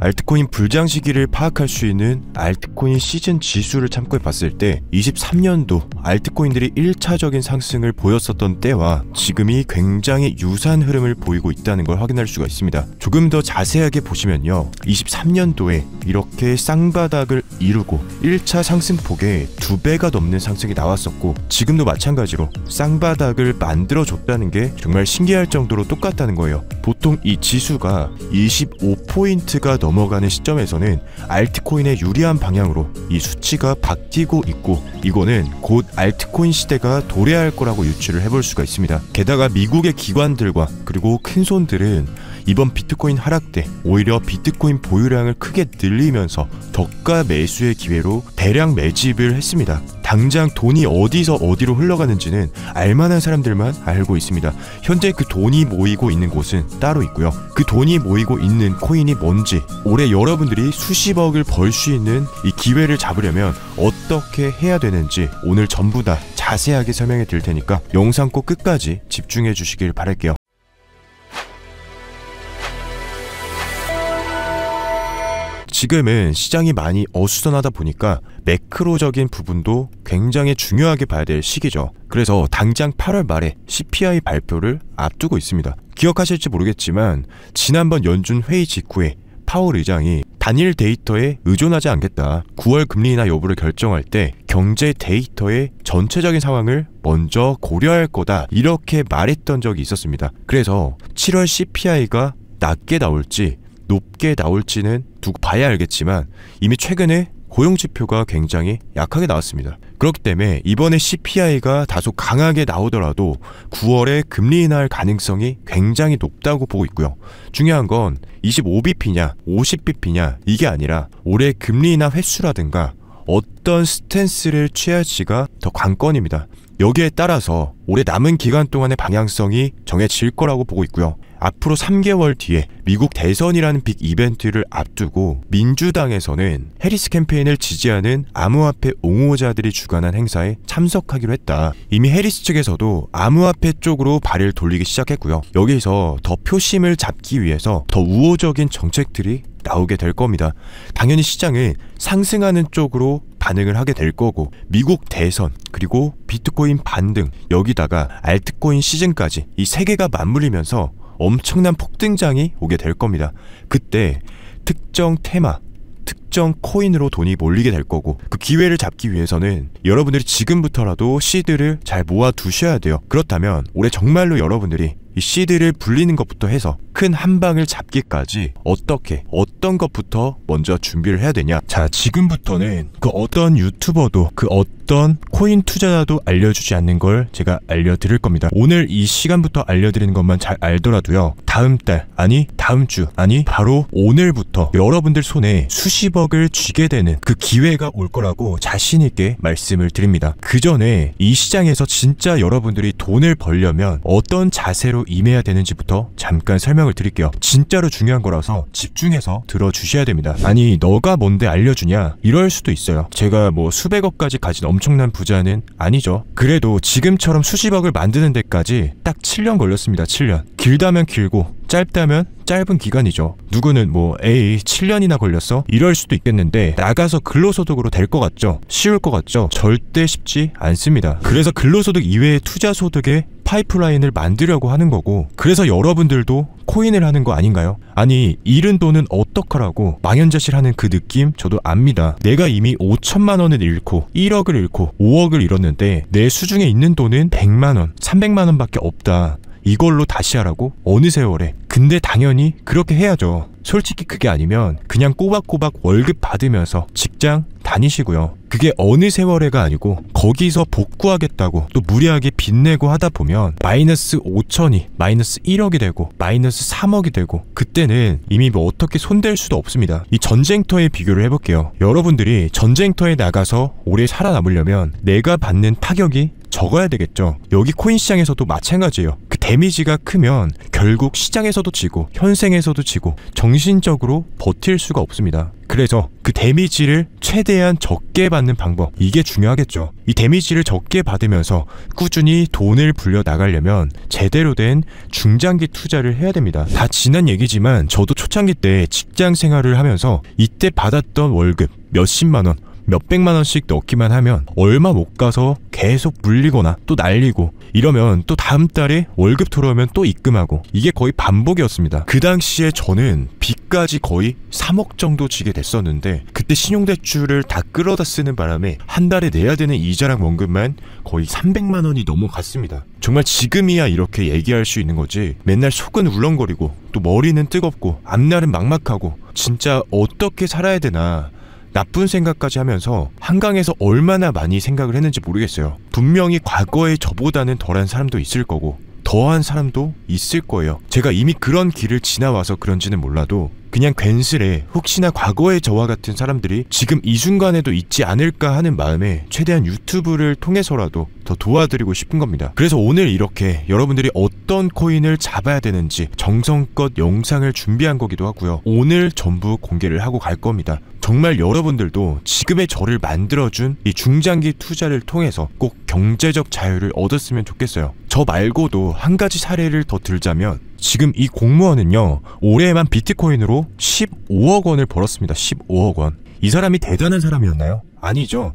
알트코인 불장 시기를 파악할 수 있는 알트코인 시즌 지수를 참고해 봤을 때 23년도 알트코인들이 1차적인 상승을 보였었던 때와 지금이 굉장히 유사한 흐름을 보이고 있다는 걸 확인할 수가 있습니다. 조금 더 자세하게 보시면요. 23년도에 이렇게 쌍바닥을 이루고 1차 상승폭의 두 배가 넘는 상승이 나왔었고 지금도 마찬가지로 쌍바닥을 만들어줬다는 게 정말 신기할 정도로 똑같다는 거예요. 보통 이 지수가 25포인트가 넘 어가는 시점에서는 알트코인의 유리한 방향으로 이 수치가 바뀌고 있고 이거는 곧 알트코인 시대가 도래할 거라고 유추를 해볼 수가 있습니다. 게다가 미국의 기관들과 그리고 큰 손들은 이번 비트코인 하락 때 오히려 비트코인 보유량을 크게 늘리면서 저가 매수의 기회로 대량 매집을 했습니다. 당장 돈이 어디서 어디로 흘러가는지는 알만한 사람들만 알고 있습니다. 현재 그 돈이 모이고 있는 곳은 따로 있고요. 그 돈이 모이고 있는 코인이 뭔지 올해 여러분들이 수십억을 벌 수 있는 이 기회를 잡으려면 어떻게 해야 되는지 오늘 전부 다 자세하게 설명해 드릴 테니까 영상 꼭 끝까지 집중해 주시길 바랄게요. 지금은 시장이 많이 어수선하다 보니까 매크로적인 부분도 굉장히 중요하게 봐야 될 시기죠. 그래서 당장 8월 말에 CPI 발표를 앞두고 있습니다. 기억하실지 모르겠지만 지난번 연준 회의 직후에 파월 의장이 단일 데이터에 의존하지 않겠다. 9월 금리 인하 여부를 결정할 때 경제 데이터의 전체적인 상황을 먼저 고려할 거다. 이렇게 말했던 적이 있었습니다. 그래서 7월 CPI가 낮게 나올지 높게 나올지는 두고 봐야 알겠지만 이미 최근에 고용 지표가 굉장히 약하게 나왔습니다. 그렇기 때문에 이번에 CPI가 다소 강하게 나오더라도 9월에 금리 인하할 가능성이 굉장히 높다고 보고 있고요. 중요한 건 25bp냐 50bp냐 이게 아니라 올해 금리 인하 횟수라든가 어떤 스탠스를 취할지가 더 관건입니다. 여기에 따라서 올해 남은 기간 동안의 방향성이 정해질 거라고 보고 있고요. 앞으로 3개월 뒤에 미국 대선이라는 빅 이벤트를 앞두고 민주당에서는 해리스 캠페인을 지지하는 암호화폐 옹호자들이 주관한 행사에 참석하기로 했다. 이미 해리스 측에서도 암호화폐 쪽으로 발을 돌리기 시작했고요. 여기서 더 표심을 잡기 위해서 더 우호적인 정책들이 나오게 될 겁니다. 당연히 시장은 상승하는 쪽으로 반응을 하게 될 거고 미국 대선 그리고 비트코인 반등 여기다가 알트코인 시즌까지 이 세 개가 맞물리면서 엄청난 폭등장이 오게 될 겁니다. 그때 특정 테마, 특정 코인으로 돈이 몰리게 될 거고 그 기회를 잡기 위해서는 여러분들이 지금부터라도 시드를 잘 모아 두셔야 돼요. 그렇다면 올해 정말로 여러분들이 이 시드를 불리는 것부터 해서 큰 한 방을 잡기까지 어떻게 어떤 것부터 먼저 준비를 해야 되냐? 자 지금부터는 그 어떤 유튜버도 그 어떤 코인 투자자도 알려주지 않는 걸 제가 알려드릴 겁니다. 오늘 이 시간부터 알려드리는 것만 잘 알더라도요. 다음 달 아니 다음 주 아니 바로 오늘부터 여러분들 손에 수십억을 쥐게 되는 그 기회가 올 거라고 자신 있게 말씀을 드립니다 그 전에 이 시장에서 진짜 여러분들이 돈을 벌려면 어떤 자세로 임해야 되는지부터 잠깐 설명을 드릴게요. 진짜로 중요한 거라서 집중해서 들어주셔야 됩니다. 아니 너가 뭔데 알려주냐 이럴 수도 있어요. 제가 뭐 수백억까지 가진 엄청난 부자는 아니죠. 그래도 지금처럼 수십억을 만드는 데까지 딱 7년 걸렸습니다. 7년. 길다면 길고 짧다면 짧은 기간이죠. 누구는 뭐 에이 7년이나 걸렸어? 이럴 수도 있겠는데 나가서 근로소득으로 될 것 같죠? 쉬울 것 같죠? 절대 쉽지 않습니다. 그래서 근로소득 이외의 투자소득에 파이프라인을 만들려고 하는 거고 그래서 여러분들도 코인을 하는 거 아닌가요? 아니 잃은 돈은 어떡하라고 망연자실하는 그 느낌 저도 압니다. 내가 이미 5천만 원을 잃고 1억을 잃고 5억을 잃었는데 내 수중에 있는 돈은 100만 원, 300만 원밖에 없다. 이걸로 다시 하라고? 어느 세월에? 근데 당연히 그렇게 해야죠. 솔직히 그게 아니면 그냥 꼬박꼬박 월급 받으면서 직장 다니시고요. 그게 어느 세월에가 아니고 거기서 복구하겠다고 또 무리하게 빚내고 하다 보면 마이너스 5천이 마이너스 1억이 되고 마이너스 3억이 되고 그때는 이미 뭐 어떻게 손댈 수도 없습니다. 이 전쟁터에 비교를 해볼게요. 여러분들이 전쟁터에 나가서 오래 살아남으려면 내가 받는 타격이 적어야 되겠죠. 여기 코인 시장에서도 마찬가지예요. 그 데미지가 크면 결국 시장에서도 지고 현생에서도 지고 정신적으로 버틸 수가 없습니다. 그래서 그 데미지를 최대한 적게 받는 방법 이게 중요하겠죠. 이 데미지를 적게 받으면서 꾸준히 돈을 불려 나가려면 제대로 된 중장기 투자를 해야 됩니다. 다 지난 얘기지만 저도 초창기 때 직장 생활을 하면서 이때 받았던 월급 몇십만 원 몇백만 원씩 넣기만 하면 얼마 못 가서 계속 물리거나 또 날리고 이러면 또 다음 달에 월급 들어오면 또 입금하고 이게 거의 반복이었습니다. 그 당시에 저는 빚까지 거의 3억 정도 지게 됐었는데 그때 신용대출을 다 끌어다 쓰는 바람에 한 달에 내야 되는 이자랑 원금만 거의 300만 원이 넘어갔습니다. 정말 지금이야 이렇게 얘기할 수 있는 거지 맨날 속은 울렁거리고 또 머리는 뜨겁고 앞날은 막막하고 진짜 어떻게 살아야 되나 나쁜 생각까지 하면서 한강에서 얼마나 많이 생각을 했는지 모르겠어요. 분명히 과거에 저보다는 덜한 사람도 있을 거고 더한 사람도 있을 거예요. 제가 이미 그런 길을 지나와서 그런지는 몰라도 그냥 괜스레 혹시나 과거의 저와 같은 사람들이 지금 이 순간에도 있지 않을까 하는 마음에 최대한 유튜브를 통해서라도 더 도와드리고 싶은 겁니다. 그래서 오늘 이렇게 여러분들이 어떤 코인을 잡아야 되는지 정성껏 영상을 준비한 거기도 하고요. 오늘 전부 공개를 하고 갈 겁니다. 정말 여러분들도 지금의 저를 만들어준 이 중장기 투자를 통해서 꼭 경제적 자유를 얻었으면 좋겠어요. 저 말고도 한 가지 사례를 더 들자면 지금 이 공무원은요 올해만 비트코인으로 15억 원을 벌었습니다. 15억 원. 이 사람이 대단한 사람이었나요? 아니죠.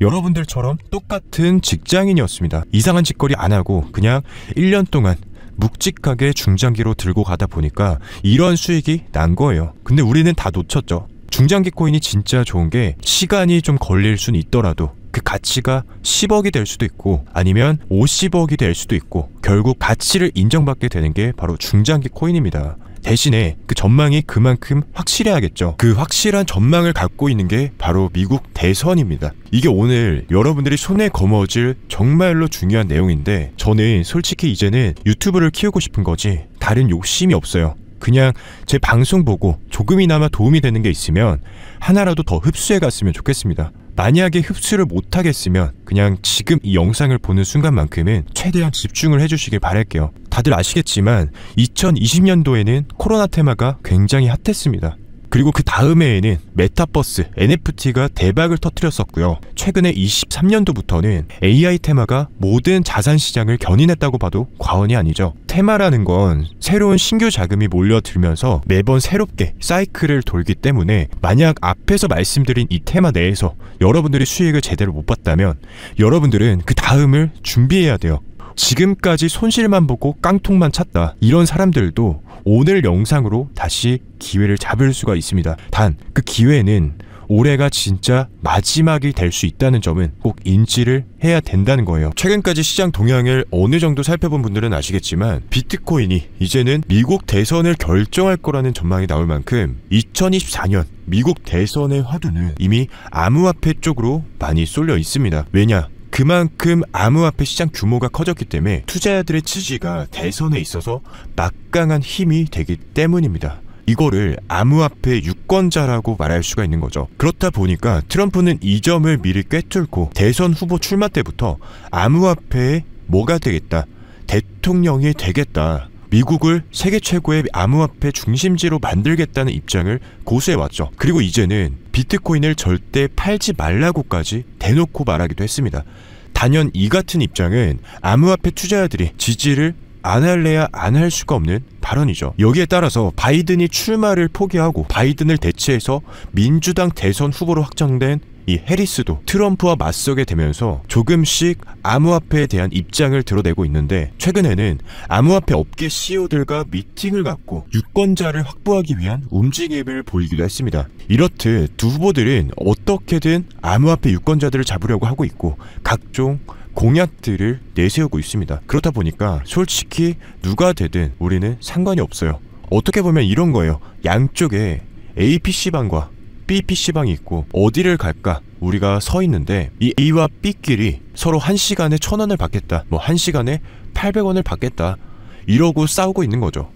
여러분들처럼 똑같은 직장인이었습니다. 이상한 짓거리 안 하고 그냥 1년 동안 묵직하게 중장기로 들고 가다 보니까 이런 수익이 난 거예요. 근데 우리는 다 놓쳤죠. 중장기 코인이 진짜 좋은 게 시간이 좀 걸릴 순 있더라도 그 가치가 10억이 될 수도 있고 아니면 50억이 될 수도 있고 결국 가치를 인정받게 되는 게 바로 중장기 코인입니다. 대신에 그 전망이 그만큼 확실해야겠죠. 그 확실한 전망을 갖고 있는 게 바로 미국 대선입니다. 이게 오늘 여러분들이 손에 거머쥘 정말로 중요한 내용인데 저는 솔직히 이제는 유튜브를 키우고 싶은 거지 다른 욕심이 없어요. 그냥 제 방송 보고 조금이나마 도움이 되는 게 있으면 하나라도 더 흡수해 갔으면 좋겠습니다. 만약에 흡수를 못하겠으면 그냥 지금 이 영상을 보는 순간만큼은 최대한 집중을 해주시길 바랄게요. 다들 아시겠지만 2020년도에는 코로나 테마가 굉장히 핫했습니다. 그리고 그 다음해에는 메타버스, NFT가 대박을 터뜨렸었고요. 최근에 23년도부터는 AI 테마가 모든 자산 시장을 견인했다고 봐도 과언이 아니죠. 테마라는 건 새로운 신규 자금이 몰려들면서 매번 새롭게 사이클을 돌기 때문에 만약 앞에서 말씀드린 이 테마 내에서 여러분들이 수익을 제대로 못 봤다면 여러분들은 그 다음을 준비해야 돼요. 지금까지 손실만 보고 깡통만 찼다. 이런 사람들도 오늘 영상으로 다시 기회를 잡을 수가 있습니다. 단 그 기회는 올해가 진짜 마지막이 될 수 있다는 점은 꼭 인지를 해야 된다는 거예요. 최근까지 시장 동향을 어느 정도 살펴본 분들은 아시겠지만 비트코인이 이제는 미국 대선을 결정할 거라는 전망이 나올 만큼 2024년 미국 대선의 화두는 이미 암호화폐 쪽으로 많이 쏠려 있습니다. 왜냐? 그만큼 암호화폐 시장 규모가 커졌기 때문에 투자자들의 지지가 대선에 있어서 막강한 힘이 되기 때문입니다. 이거를 암호화폐 유권자라고 말할 수가 있는 거죠. 그렇다 보니까 트럼프는 이 점을 미리 꿰뚫고 대선 후보 출마 때부터 암호화폐에 뭐가 되겠다. 대통령이 되겠다. 미국을 세계 최고의 암호화폐 중심지로 만들겠다는 입장을 고수해왔죠. 그리고 이제는 비트코인을 절대 팔지 말라고까지 대놓고 말하기도 했습니다. 단연 이 같은 입장은 암호화폐 투자자들이 지지를 안 할래야 안 할 수가 없는 발언이죠. 여기에 따라서 바이든이 출마를 포기하고 바이든을 대체해서 민주당 대선 후보로 확정된 이 해리스도 트럼프와 맞서게 되면서 조금씩 암호화폐에 대한 입장을 드러내고 있는데 최근에는 암호화폐 업계 CEO들과 미팅을 갖고 유권자를 확보하기 위한 움직임을 보이기도 했습니다. 이렇듯 두 후보들은 어떻게든 암호화폐 유권자들을 잡으려고 하고 있고 각종 공약들을 내세우고 있습니다. 그렇다 보니까 솔직히 누가 되든 우리는 상관이 없어요. 어떻게 보면 이런 거예요. 양쪽에 A PC방과 B PC방이 있고 어디를 갈까 우리가 서 있는데 이 A와 B끼리 서로 한시간에천 원을 받겠다. 뭐 한시간에 800원을 받겠다. 이러고 싸우고 있는 거죠.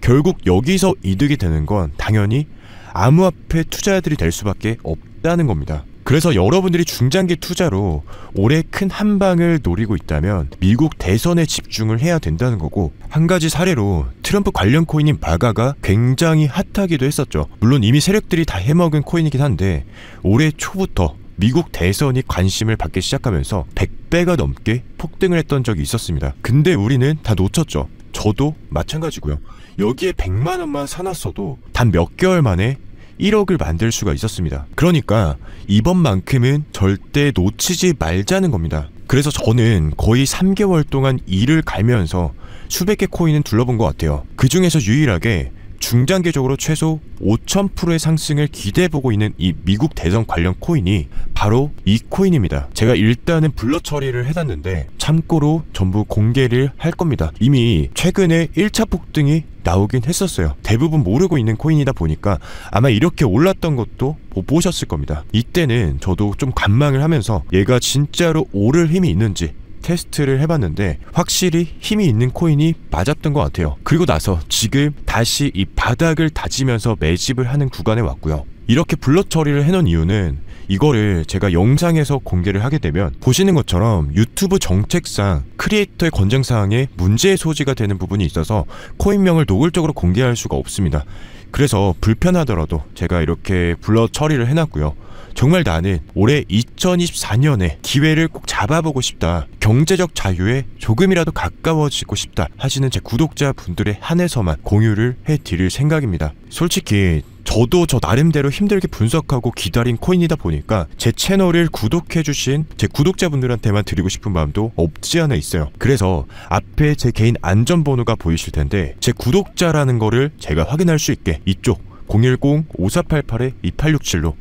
결국 여기서 이득이 되는 건 당연히 암호화폐 투자자들이 될 수밖에 없다는 겁니다. 그래서 여러분들이 중장기 투자로 올해 큰 한방을 노리고 있다면 미국 대선에 집중을 해야 된다는 거고 한 가지 사례로 트럼프 관련 코인인 마가가 굉장히 핫하기도 했었죠. 물론 이미 세력들이 다 해먹은 코인이긴 한데 올해 초부터 미국 대선이 관심을 받기 시작하면서 100배가 넘게 폭등을 했던 적이 있었습니다. 근데 우리는 다 놓쳤죠. 저도 마찬가지고요. 여기에 100만 원만 사놨어도 단 몇 개월 만에 1억을 만들 수가 있었습니다. 그러니까 이번만큼은 절대 놓치지 말자는 겁니다. 그래서 저는 거의 3개월 동안 일을 갈면서 수백 개 코인은 둘러본 것 같아요. 그 중에서 유일하게 중장기적으로 최소 5,000%의 상승을 기대해보고 있는 이 미국 대선 관련 코인이 바로 이 코인입니다. 제가 일단은 블러 처리를 해놨는데 참고로 전부 공개를 할 겁니다. 이미 최근에 1차 폭등이 나오긴 했었어요. 대부분 모르고 있는 코인이다 보니까 아마 이렇게 올랐던 것도 못 보셨을 겁니다. 이때는 저도 좀 관망을 하면서 얘가 진짜로 오를 힘이 있는지 테스트를 해봤는데 확실히 힘이 있는 코인이 맞았던 것 같아요. 그리고 나서 지금 다시 이 바닥을 다지면서 매집을 하는 구간에 왔고요. 이렇게 blur 처리를 해놓은 이유는 이거를 제가 영상에서 공개를 하게 되면 보시는 것처럼 유튜브 정책상 크리에이터의 권장사항에 문제의 소지가 되는 부분이 있어서 코인명을 노골적으로 공개할 수가 없습니다. 그래서 불편하더라도 제가 이렇게 블러 처리를 해놨고요. 정말 나는 올해 2024년에 기회를 꼭 잡아보고 싶다. 경제적 자유에 조금이라도 가까워지고 싶다 하시는 제 구독자분들의 한해서만 공유를 해드릴 생각입니다. 솔직히 저도 저 나름대로 힘들게 분석하고 기다린 코인이다 보니까 제 채널을 구독해주신 제 구독자분들한테만 드리고 싶은 마음도 없지 않아 있어요. 그래서 앞에 제 개인 안전번호가 보이실 텐데 제 구독자라는 거를 제가 확인할 수 있게 이쪽 010-5488-2867로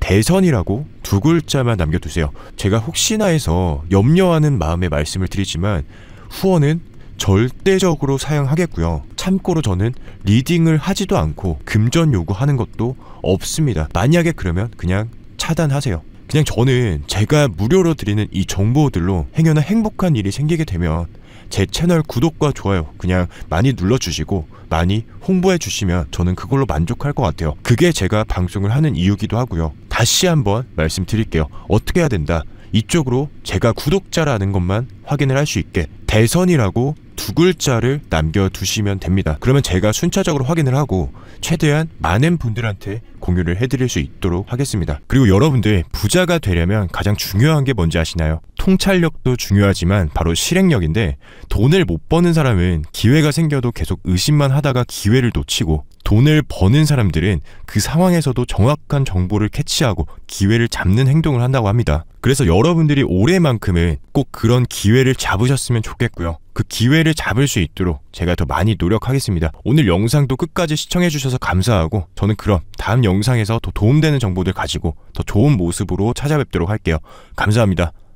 대선이라고 두 글자만 남겨두세요. 제가 혹시나 해서 염려하는 마음에 말씀을 드리지만 후원은 절대적으로 사용하겠고요. 참고로 저는 리딩을 하지도 않고 금전 요구하는 것도 없습니다. 만약에 그러면 그냥 차단하세요. 그냥 저는 제가 무료로 드리는 이 정보들로 행여나 행복한 일이 생기게 되면 제 채널 구독과 좋아요 그냥 많이 눌러주시고 많이 홍보해 주시면 저는 그걸로 만족할 것 같아요. 그게 제가 방송을 하는 이유기도 하고요. 다시 한번 말씀드릴게요. 어떻게 해야 된다. 이쪽으로 제가 구독자라는 것만 확인을 할 수 있게 대선이라고 두 글자를 남겨두시면 됩니다. 그러면 제가 순차적으로 확인을 하고 최대한 많은 분들한테 공유를 해드릴 수 있도록 하겠습니다. 그리고 여러분들 부자가 되려면 가장 중요한 게 뭔지 아시나요? 통찰력도 중요하지만 바로 실행력인데 돈을 못 버는 사람은 기회가 생겨도 계속 의심만 하다가 기회를 놓치고 돈을 버는 사람들은 그 상황에서도 정확한 정보를 캐치하고 기회를 잡는 행동을 한다고 합니다. 그래서 여러분들이 올해만큼은 꼭 그런 기회를 잡으셨으면 좋겠고요. 그 기회를 잡을 수 있도록 제가 더 많이 노력하겠습니다. 오늘 영상도 끝까지 시청해주셔서 감사하고 저는 그럼 다음 영상에서 더 도움되는 정보들 가지고 더 좋은 모습으로 찾아뵙도록 할게요. 감사합니다.